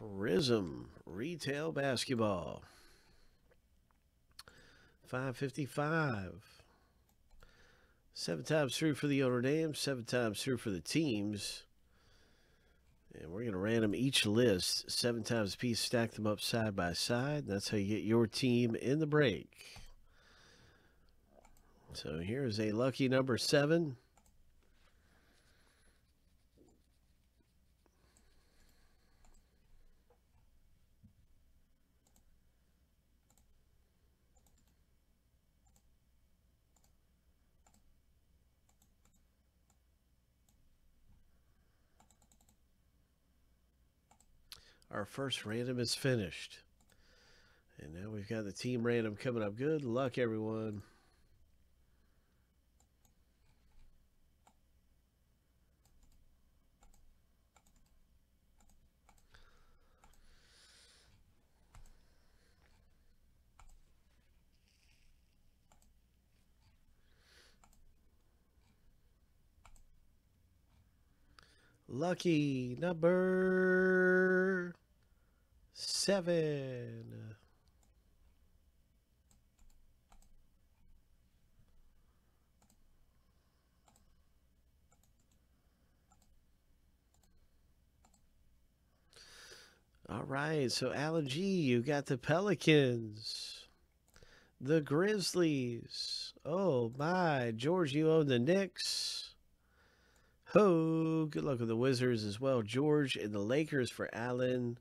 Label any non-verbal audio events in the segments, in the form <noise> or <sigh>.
Prizm Retail Basketball. 555. Seven times through for the Notre Dame, seven times through for the teams. And we're going to random each list seven times a piece, stack them up side by side. That's how you get your team in the break. So here's a lucky number seven. Our first random is finished. And now we've got the team random coming up. Good luck, everyone. Lucky number seven. All right, so Alan G, you got the Pelicans, the Grizzlies. Oh my, George, you own the Knicks. Ho, good luck with the Wizards as well. George and the Lakers for Allen.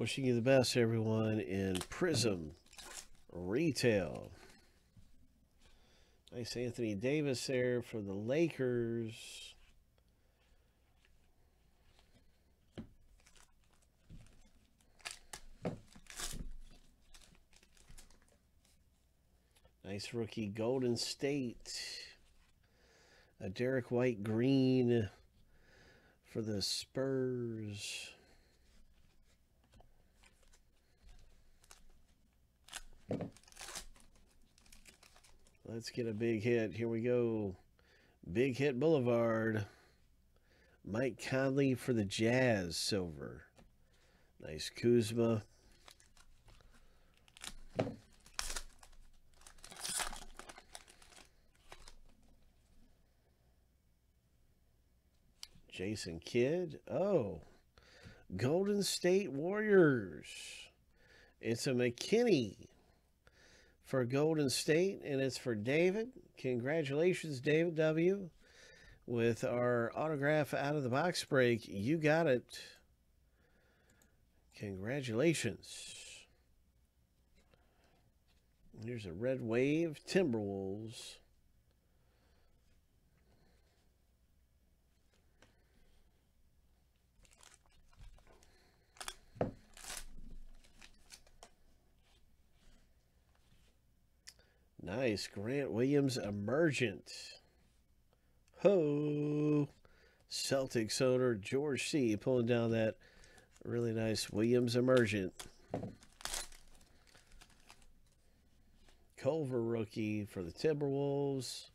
Wishing you the best, everyone, in Prizm Retail. Nice Anthony Davis there for the Lakers. Nice rookie Golden State. A Derrick White green for the Spurs. Let's get a big hit. Here we go. Big hit Boulevard. Mike Conley for the Jazz silver. Nice Kuzma. Jason Kidd. Oh, Golden State Warriors. It's a McKinney for Golden State, and it's for David. Congratulations, David W. With our autograph out of the box break. You got it. Congratulations. Here's a red wave Timberwolves. Nice. Grant Williams emergent. Ho. Celtics owner George C. pulling down that really nice Williams emergent. Culver rookie for the Timberwolves.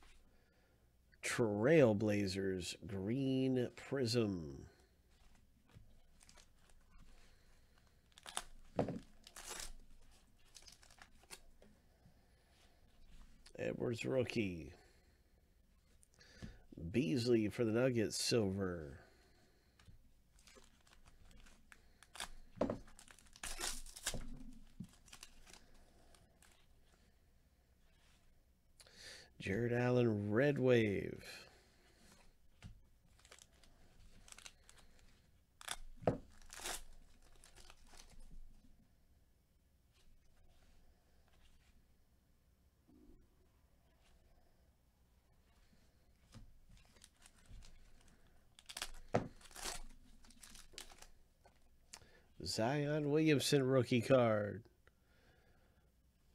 Trailblazers green prism. Edwards rookie. Beasley for the Nuggets, silver. Jarrett Allen, red wave. Zion Williamson rookie card.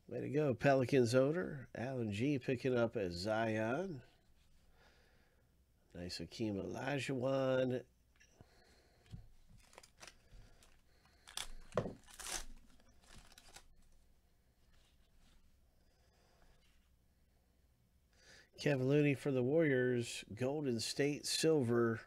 Way to go, Pelicans owner. Alan G picking up a Zion. Nice Akeem Olajuwon. Looney for the Warriors. Golden State Silver.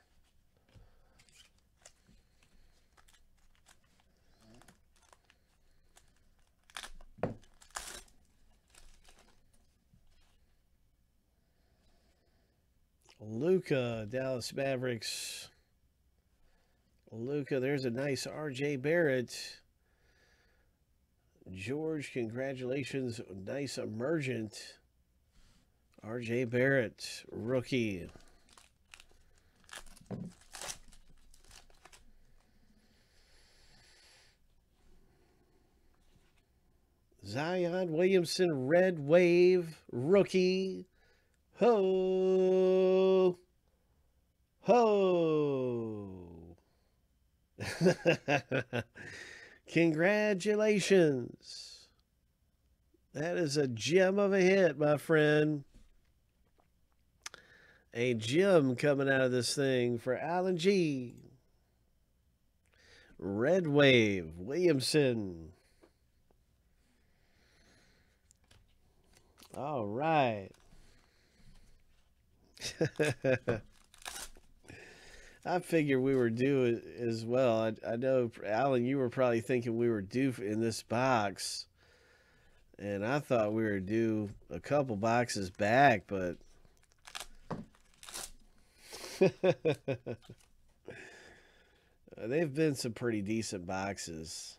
Luka, Dallas Mavericks. Luka, there's a nice RJ Barrett. George, congratulations. Nice emergent. RJ Barrett, rookie. Zion Williamson, Red Wave, rookie. Ho! Ho! <laughs> Congratulations. That is a gem of a hit, my friend. A gem coming out of this thing for Alan G. Red Wave, Williamson. All right. <laughs> I figured we were due as well. I, I know, Alan, you were probably thinking we were due in this box. And I thought we were due a couple boxes back, but. <laughs> They've been some pretty decent boxes.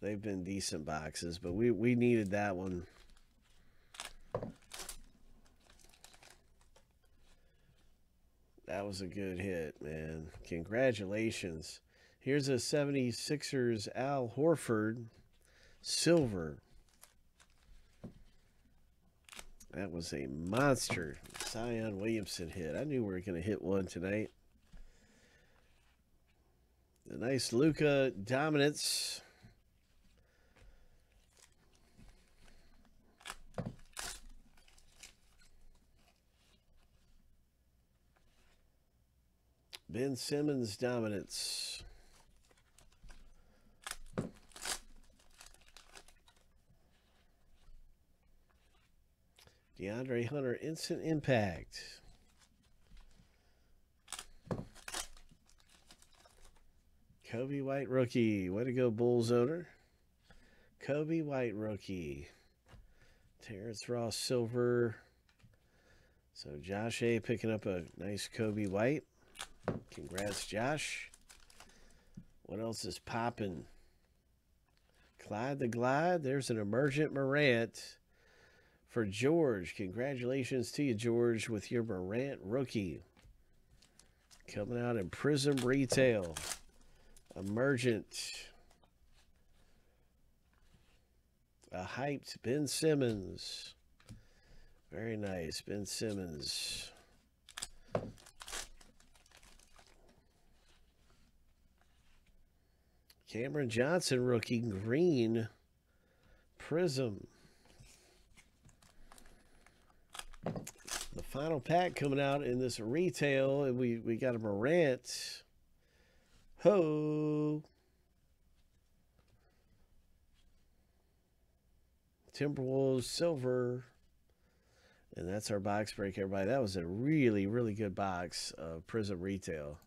They've been decent boxes, but we, we needed that one. That was a good hit, man. Congratulations. Here's a 76ers Al Horford silver. That was a monster Zion Williamson hit. I knew we were going to hit one tonight. The nice Luka dominance. Ben Simmons dominance. DeAndre Hunter instant impact. Coby White rookie. Way to go, Bulls owner. Coby White rookie. Terrence Ross silver. So Josh A picking up a nice Coby White. Congrats, Josh. What else is popping? Clyde the Glide. There's an emergent Morant for George. Congratulations to you, George, with your Morant rookie. Coming out in Prizm Retail. Emergent. A hyped Ben Simmons. Very nice. Ben Simmons. Cameron Johnson, rookie, green, prism. The final pack coming out in this retail, and we, we got a Morant. Ho! Timberwolves silver. And that's our box break, everybody. That was a really, really good box of Prizm Retail.